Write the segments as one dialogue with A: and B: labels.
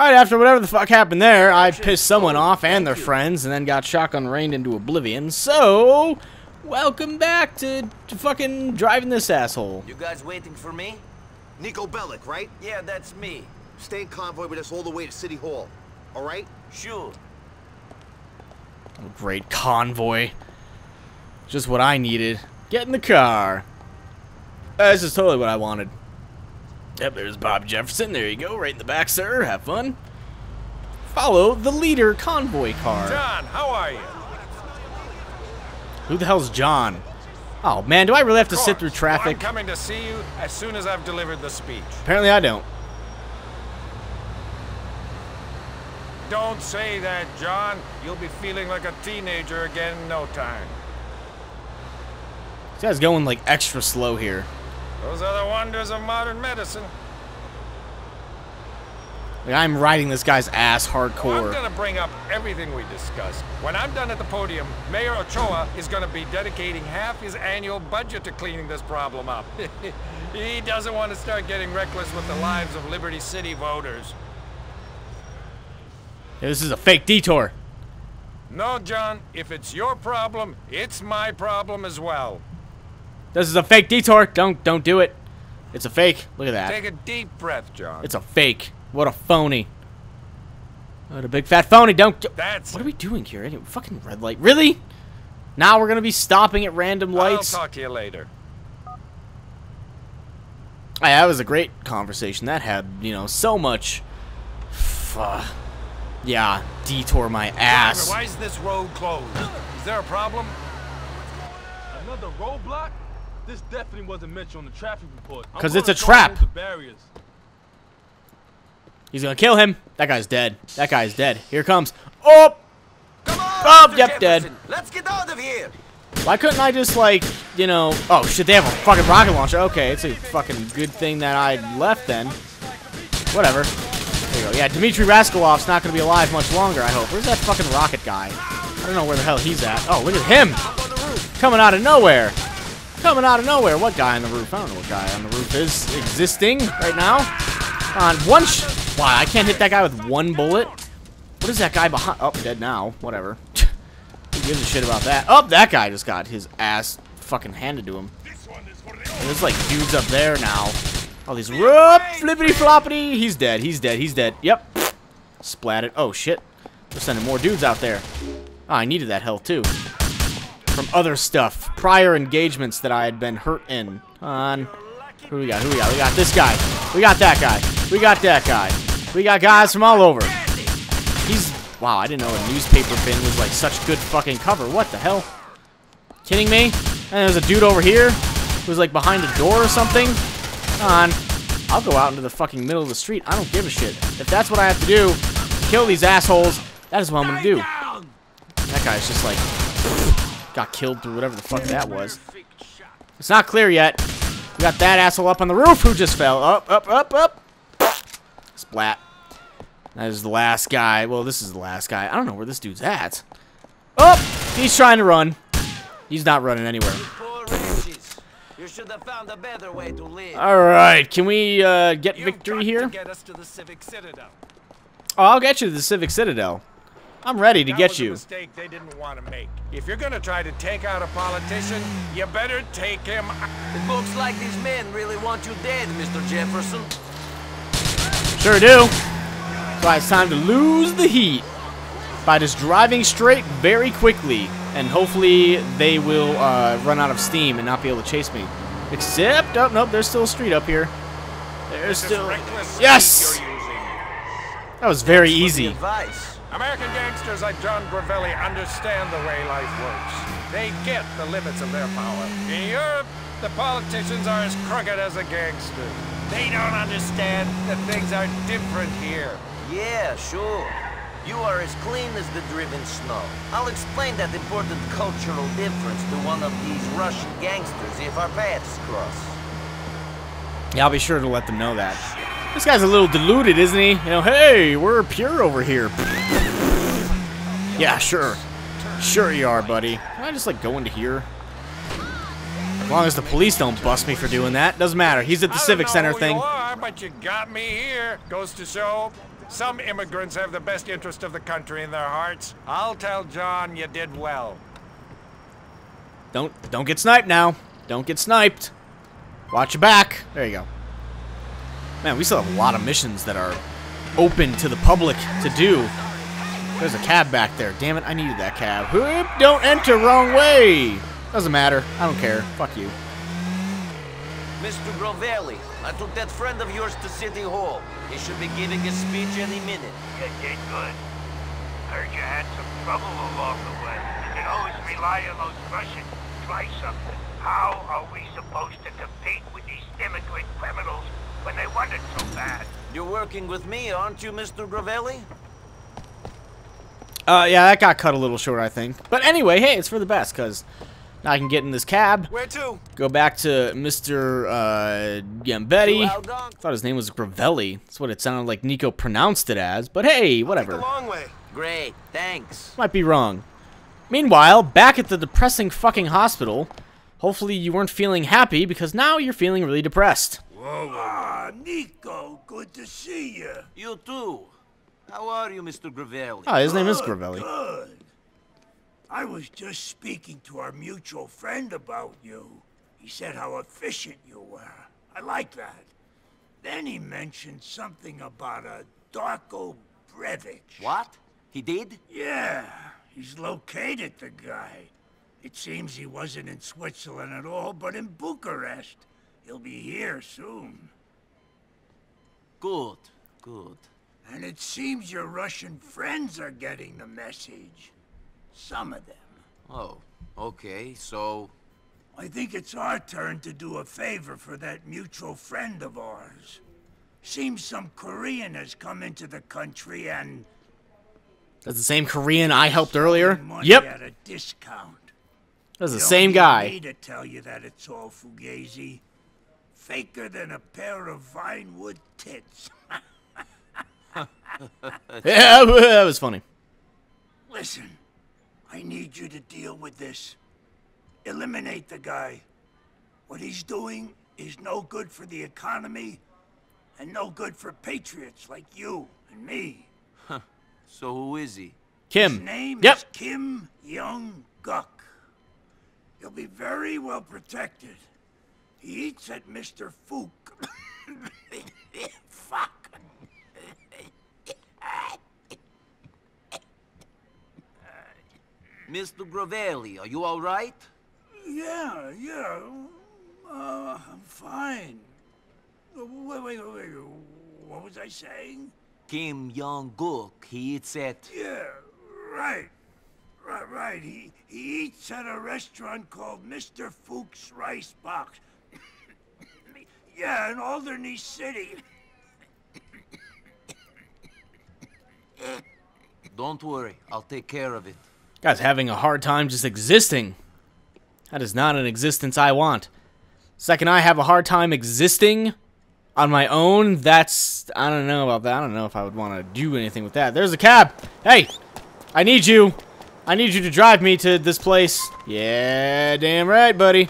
A: Alright, after whatever the fuck happened there, I pissed someone off and their friends and then got shotgun rained into oblivion. So, welcome back to, to fucking driving this asshole.
B: You guys waiting for me?
C: Niko Bellic, right?
B: Yeah, that's me.
C: Stay in convoy with us all the way to City Hall. All right?
B: Sure.
A: Oh, great convoy. Just what I needed. Get in the car. Uh, this is totally what I wanted. Yep, there's Bob Jefferson. There you go, right in the back, sir. Have fun. Follow the leader convoy car.
D: Jon, how are you?
A: Who the hell's Jon? Oh man, do I really have to sit through
D: Well,
A: traffic?
D: I'm coming to see you as soon as I've delivered the speech.
A: Apparently I don't.
D: Don't say that, John. You'll be feeling like a teenager again in no time.
A: This guy's going like extra slow here.
D: Those are the wonders of modern medicine.
A: Like, I'm riding this guy's ass
D: Oh, I'm gonna bring up everything we discussed. When I'm done at the podium, Mayor Ochoa is gonna be dedicating half his annual budget to cleaning this problem up. he doesn't want to start getting reckless with the lives of Liberty City voters.
A: Yeah, this is a fake detour.
D: No, Jon, if it's your problem, it's my problem as well.
A: This is a fake detour. Don't don't do it. It's a fake. Look at that.
D: Take a deep breath, Jon.
A: It's a fake. What a phony. What a big fat phony. Don't.
D: That's
A: What are we doing here? Anyway, fucking red light. Really? Now we're gonna be stopping at random lights.
D: I'll talk to you later.
A: Hey, that was a great conversation. That had you know so much. Fuck. Uh, yeah, detour my ass.
D: Driver, why is this road closed? Is there a problem?
E: Another roadblock? This definitely wasn't mentioned on the traffic report. I'm
A: 'Cause
E: gonna
A: it's a trap. He's gonna kill him. That guy's dead. That guy's dead. Here comes. Oh!
B: Come on,
A: Oh,
B: Mr.
A: yep, dead.
B: Let's get out of here.
A: Why couldn't I just like, you know? Oh shit! They have a fucking rocket launcher. Okay, it's a fucking good thing that I left then. Whatever. There you go. Yeah, Dmitri Rascalov's not gonna be alive much longer. I hope. Where's that fucking rocket guy? I don't know where the hell he's at. Oh, look at him! Coming out of nowhere. Coming out of nowhere. What guy on the roof? I don't know what guy on the roof is existing right now. On one Why, I can't hit that guy with one bullet? What is that guy behind? Oh, dead now. Whatever. Who gives a shit about that? Oh, that guy just got his ass fucking handed to him. There's like dudes up there now. All these whoop, flippity floppity. He's dead. He's dead. He's dead. Yep. Splatted. Oh shit. We're sending more dudes out there. Oh, I needed that health too. From other stuff. Prior engagements that I had been hurt in. On. Who we got? Who we got? We got this guy. We got that guy. We got that guy. We got guys from all over. He's wow, I didn't know a newspaper bin was like such good fucking cover. What the hell? Kidding me? And there's a dude over here who's like behind a door or something. Come on. I'll go out into the fucking middle of the street. I don't give a shit. If that's what I have to do kill these assholes, that is what I'm gonna do. That guy's just like got killed through whatever the fuck that was. It's not clear yet. We got that asshole up on the roof who just fell. Up, up, up, up. Splat. That is the last guy. Well, this is the last guy. I don't know where this dude's at. Oh, he's trying to run. He's not running anywhere.
B: You should have found a better way to live.
A: All right, can we uh, get
D: You've
A: victory here?
D: Get us to the Civic Citadel.
A: Oh, I'll get you to the Civic Citadel. I'm ready to
D: That
A: get
D: was a
A: you.
D: mistake they didn't want to make. If you're gonna try to take out a politician, you better take him.
B: It looks like these men really want you dead, Mr. Jefferson.
A: Sure do. So it's time to lose the heat by just driving straight very quickly, and hopefully they will uh, run out of steam and not be able to chase me. Except, oh nope, there's still a street up here. There's
D: This
A: still. Yes! That was very
B: Good
A: easy.
B: Advice.
D: American gangsters like Jon Gravelli understand the way life works. They get the limits of their power. In Europe, the politicians are as crooked as a gangster. They don't understand that things are different here.
B: Yeah, sure. You are as clean as the driven snow. I'll explain that important cultural difference to one of these Russian gangsters if our paths cross.
A: Yeah, I'll be sure to let them know that. This guy's a little deluded, isn't he? You know, hey, we're pure over here. Yeah, sure. Sure you are, buddy. Can I just, like, go into here? As long as the police don't bust me for doing that. Doesn't matter. He's at the Civic Center thing.
D: You are, but you got me here. Goes to show Some immigrants have the best interest of the country in their hearts. I'll tell Jon you did well.
A: Don't don't get sniped now. Don't get sniped. Watch your back. There you go. Man, we still have a lot of missions that are open to the public to do. There's a cab back there. Damn it, I needed that cab. Whoop, don't enter, wrong way. Doesn't matter. I don't care. Fuck you.
B: Mr. Grovelli, I took that friend of yours to City Hall. He should be giving a speech any minute.
F: You did good. Heard you had some trouble along the way. You can always rely on those Russians. Try something. How are we supposed to compete with these immigrant criminals when they want it so bad?
B: You're working with me, aren't you, Mr. Gravelli?
A: Uh, yeah, that got cut a little short, I think. But anyway, hey, it's for the best, because now I can get in this cab,
D: Where to?
A: go back to Mr. Uh, Gambetti.
B: To Algonquin.
A: thought his name was Gravelli. That's what it sounded like Niko pronounced it as. But hey, whatever.
C: Long way.
B: Great, thanks.
A: Might be wrong. Meanwhile, back at the depressing fucking hospital, hopefully you weren't feeling happy because now you're feeling really depressed.
F: Ah, Niko, good to see you.
B: You too. How are you, Mr. Grovelli?
A: Oh, his name is Gravelli.
F: Good. I was just speaking to our mutual friend about you. He said how efficient you were. I like that. Then he mentioned something about a Darko Brevic.
B: What? He did?
F: Yeah, he's located the guy. It seems he wasn't in Switzerland at all, but in Bucharest. He'll be here soon.
B: Good, good.
F: And it seems your Russian friends are getting the message. Some of them.
B: Oh, okay, so...
F: I think it's our turn to do a favor for that mutual friend of ours. Seems some Korean has come into the country and
A: That's the same Korean I helped earlier? Yep,
F: at a discount.
A: that's the
F: You don't
A: same
F: need
A: guy.
F: To tell you that it's all fugazi. Faker than a pair of Vinewood tits.
A: Yeah, that was funny.
F: Listen, I need you to deal with this. Eliminate the guy. What he's doing is no good for the economy and no good for patriots like you and me.
B: So who is he?
A: Kim.
F: His name
A: Yep.
F: is Kim Young Guk. He'll be very well protected. He eats at Mr. Fuk. Fuck.
B: Mr. Gravelli, are you all right?
F: Yeah, yeah. Uh, I'm fine. Wait, wait, wait, wait. What was I saying?
B: Kim Young-guk, he eats at...
F: Yeah, right. Right, right. He, he eats at a restaurant called Mr. Fuk's Rice Box. Yeah, in Alderney City.
B: Don't worry, I'll take care of it.
A: Guy's having a hard time just existing. That is not an existence I want. Second, I have a hard time existing on my own. That's I don't know about that. I don't know if I would want to do anything with that. There's a cab. Hey, I need you. I need you to drive me to this place. Yeah, damn right, buddy.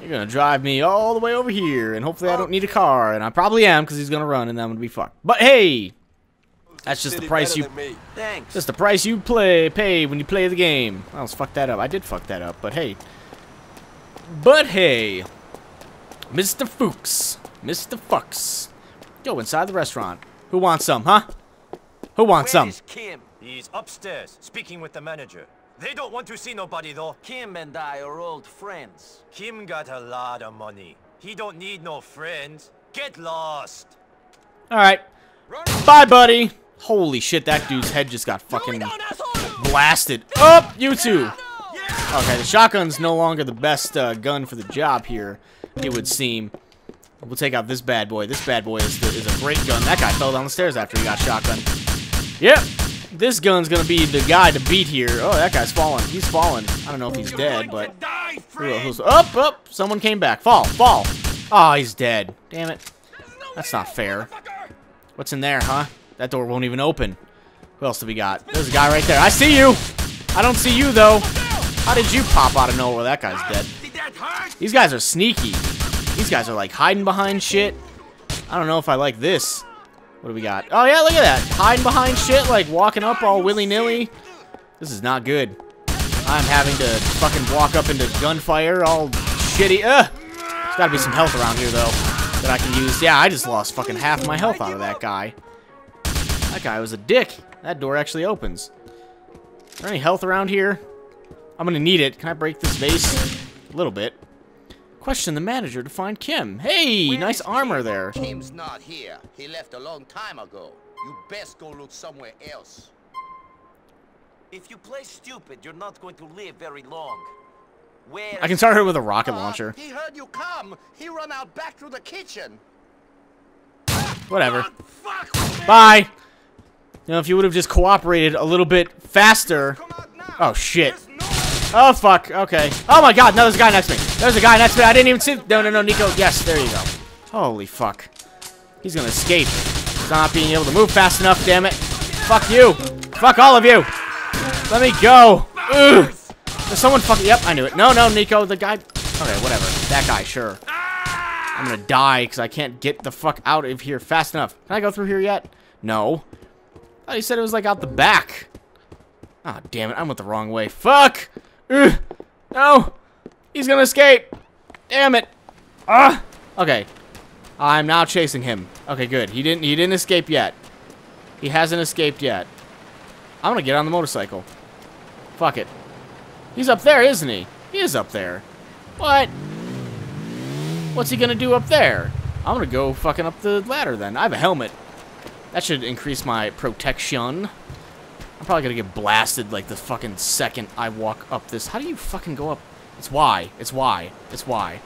A: You're gonna drive me all the way over here, and hopefully I don't need a car, and I probably am because he's gonna run, and I'm gonna be fucked. But hey, that's just the price you
B: Thanks.
A: that's the price you play pay when you play the game. I almost fucked that up. I did fuck that up, but hey. But hey, Mr. Fuk's, Mr. Fuk's, go inside the restaurant. Who wants some, huh? Who wants some?
B: Where's Kim?
G: He's upstairs, speaking with the manager. They don't want to see nobody, though.
B: Kim and I are old friends.
G: Kim got a lot of money. He don't need no friends. Get lost.
A: All right,
G: Run.
A: bye, buddy. Holy shit, that dude's head just got fucking blasted. Up, oh, you two. Okay, the shotgun's no longer the best uh, gun for the job here, it would seem. We'll take out this bad boy. This bad boy is, is a great gun. That guy fell down the stairs after he got shotgun. Yep, this gun's gonna be the guy to beat here. Oh, that guy's falling. He's falling. I don't know if he's dead, but...
F: Die,
A: who's- Up, up! Someone came back. Fall, fall. Oh, he's dead. Damn it. That's not fair. What's in there, huh? That door won't even open. Who else do we got? There's a guy right there. I see you! I don't see you, though. How did you pop out of nowhere? That guy's dead. These guys are sneaky. These guys are, like, hiding behind shit. I don't know if I like this. What do we got? Oh, yeah, look at that. Hiding behind shit, like walking up all willy-nilly. This is not good. I'm having to fucking walk up into gunfire all shitty. Ugh. There's gotta be some health around here, though, that I can use. Yeah, I just lost fucking half my health out of that guy. That guy was a dick. That door actually opens. Is there any health around here? I'm gonna need it. Can I break this vase? A little bit. Question the manager to find Kim. Hey, nice armor there.
C: Kim's not here. He left a long time ago. You best go look somewhere else.
B: If you play stupid, you're not going to live very long. Where
A: I can start her with a rocket
C: Uh,
A: launcher.
C: he heard you come. He run out back through the kitchen.
A: Whatever. Fuck. Bye. You know, if you would have just cooperated a little bit faster. Oh, shit. Oh, fuck. Okay. Oh, my God. No, there's a guy next to me. There's a guy next to me. I didn't even see. No, no, no, Niko. Yes, there you go. Holy fuck. He's gonna escape. He's not being able to move fast enough, damn it. Fuck you. Fuck all of you. Let me go. Ugh. Someone fucking. Yep, I knew it. No, no, Niko. The guy. Okay, whatever. That guy, sure. I'm gonna die because I can't get the fuck out of here fast enough. Can I go through here yet? No. Oh, he said it was like out the back. Ah, oh, damn it. I went the wrong way. Fuck! Ugh. No! He's gonna escape! Damn it! Ah! Okay. I'm now chasing him. Okay, good. He didn't he didn't escape yet. He hasn't escaped yet. I'm gonna get on the motorcycle. Fuck it. He's up there, isn't he? He is up there. What? What's he gonna do up there? I'm gonna go fucking up the ladder then. I have a helmet. That should increase my protection. I'm probably gonna get blasted like the fucking second I walk up this. How do you fucking go up? It's why. It's why. It's why.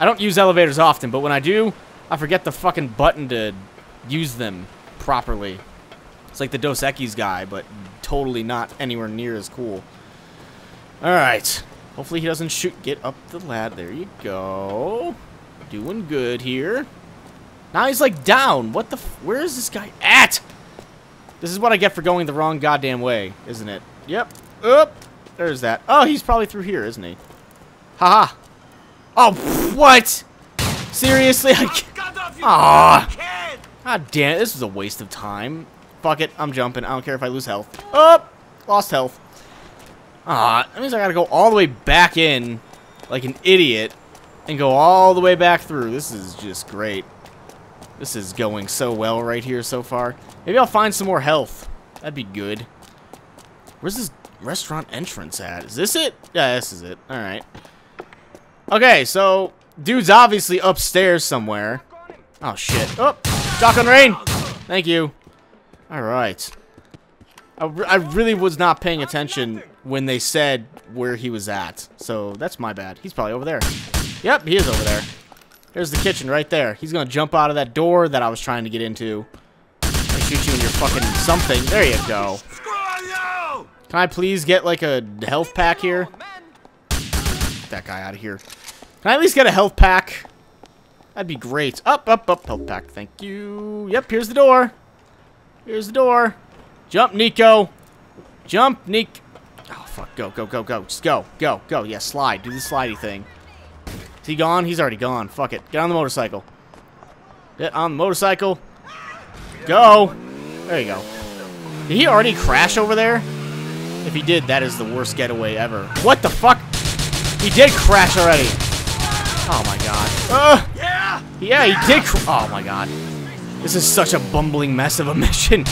A: I don't use elevators often, but when I do, I forget the fucking button to use them properly. It's like the Dos Equis guy, but totally not anywhere near as cool. Alright. Hopefully he doesn't shoot. Get up the ladder. There you go. Doing good here. Now he's like down. What the Where is this guy at? This is what I get for going the wrong goddamn way, isn't it? Yep. Oop. There's that. Oh, he's probably through here, isn't he? Haha. -ha. Oh, what? Seriously? I can't. God damn it. This was a waste of time. Fuck it. I'm jumping. I don't care if I lose health. Oh, lost health. Ah, that means I gotta go all the way back in like an idiot and go all the way back through. This is just great. This is going so well right here so far. Maybe I'll find some more health. That'd be good. Where's this restaurant entrance at? Is this it? Yeah, this is it. Alright. Okay, so dude's obviously upstairs somewhere. Oh, shit. Oh, shotgun rain. Thank you. Alright. I, I really was not paying attention when they said where he was at. So that's my bad. He's probably over there. Yep, he is over there. There's the kitchen right there. He's gonna jump out of that door that I was trying to get into. I shoot you in your fucking something. There you go. Can I please get like a health pack here? Get that guy out of here. Can I at least get a health pack? That'd be great. Up, up, up, health pack. Thank you. Yep, here's the door. Here's the door. Jump, Niko. Jump, Nick. Oh, fuck. Go, go, go, go. Just go, go, go. Yeah, slide. Do the slidey thing. Is he gone? He's already gone. Fuck it. Get on the motorcycle. Get on the motorcycle. Go. There you go. Did he already crash over there? If he did, that is the worst getaway ever. What the fuck? He did crash already. Oh my god. Uh, yeah! Yeah, he did Oh my god. This is such a bumbling mess of a mission.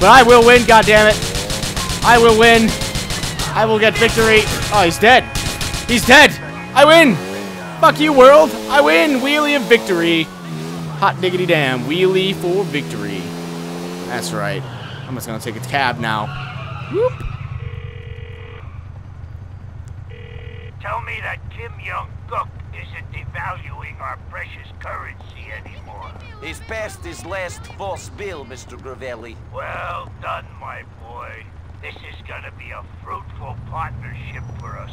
A: But I will win, goddammit. I will win. I will get victory. Oh, he's dead. He's dead. I win. Fuck you, world. I win. Wheelie of victory. Hot diggity damn. Wheelie for victory. That's right. I'm just gonna take a cab now. Whoop.
F: Tell me that Kim Young-guk isn't devaluing our precious currency anymore.
B: He's passed his last false bill, Mr. Gravelli.
F: Well done, my boy. This is gonna be a fruitful partnership for us